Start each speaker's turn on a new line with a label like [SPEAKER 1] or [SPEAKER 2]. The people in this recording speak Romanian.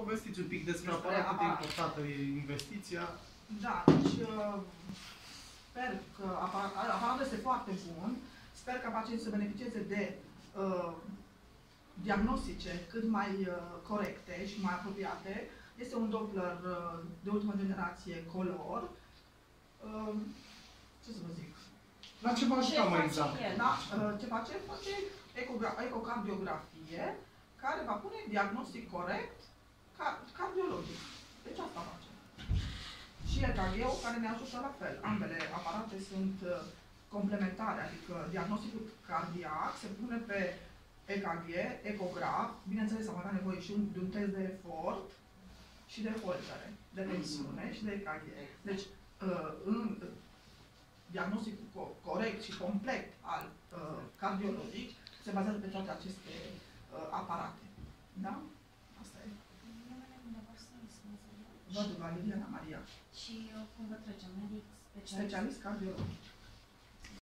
[SPEAKER 1] povestiți un pic despre
[SPEAKER 2] Despre
[SPEAKER 1] aparat, cât de
[SPEAKER 2] aparat.
[SPEAKER 1] importantă e investiția.
[SPEAKER 2] Da, deci uh, sper că apar- aparatul este foarte bun. Sper ca pacienții să beneficieze de uh, diagnostice cât mai uh, corecte și mai apropiate. Este un Doppler uh, de ultimă generație color. Uh, ce să vă zic?
[SPEAKER 1] La ce vă ajuta
[SPEAKER 3] Ce
[SPEAKER 1] mai
[SPEAKER 3] face
[SPEAKER 1] exact?
[SPEAKER 3] el?
[SPEAKER 2] Da, uh, ce face? Face ecogra- ecocardiografie care va pune diagnostic corect ca- cardiologic. Deci asta face. Și EKG-ul care ne ajută la fel. Ambele aparate sunt uh, complementare, adică diagnosticul cardiac se pune pe EKG, ecograf, bineînțeles am avea nevoie și un- de un test de efort și de holtere, de tensiune și de EKG. Deci, uh, în diagnosticul co- corect și complet al uh, cardiologic se bazează pe toate aceste uh, aparate. Da? Văduva Liliana Maria,
[SPEAKER 3] Și uh, cum vă trecem? Medic specialist?
[SPEAKER 2] specialist cardiologic.